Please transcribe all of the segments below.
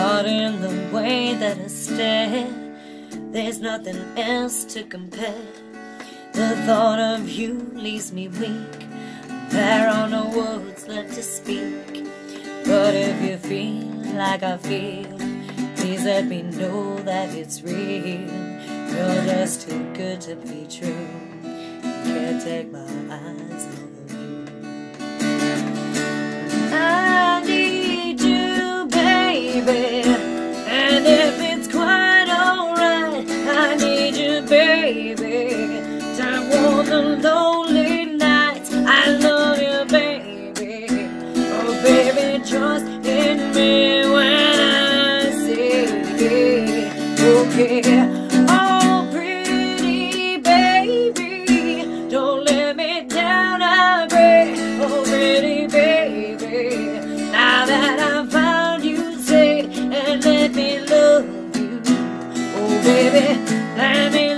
Caught in the way that I stare. There's nothing else to compare. The thought of you leaves me weak. There are no words left to speak. But if you feel like I feel, please let me know that it's real. You're just too good to be true. Can't take my eyes the lonely nights. I love you, baby. Oh, baby, trust in me when I say, okay. Oh, pretty baby, don't let me down, I pray. Oh, pretty baby, now that I found you, say and let me love you. Oh, baby, let me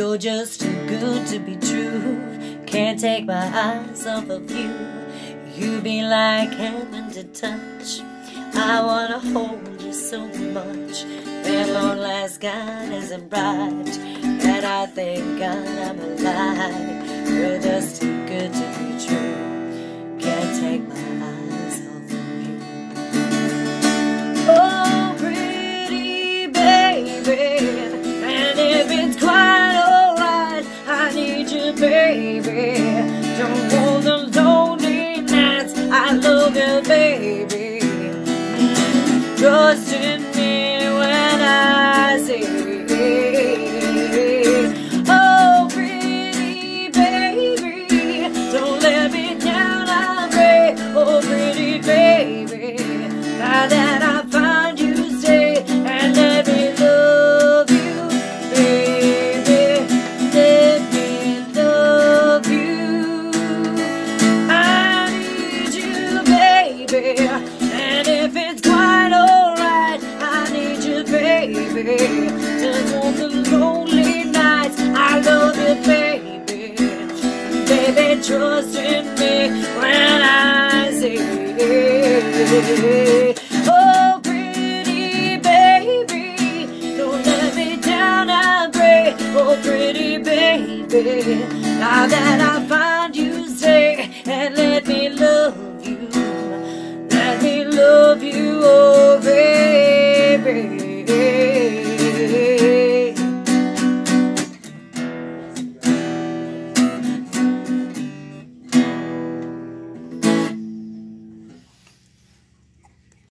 You're just too good to be true. Can't take my eyes off of you. You be like heaven to touch. I wanna hold you so much. And long last God has arrived. And I thank God I'm alive. You're just too good to Don't lonely nights. I love you, baby. Trust in And if it's quite alright, I need you, baby. Just want the lonely nights. I love you, baby. Baby, trust in me when I say, Oh, pretty baby, don't let me down, I pray. Oh, pretty baby, now that I find you, say, and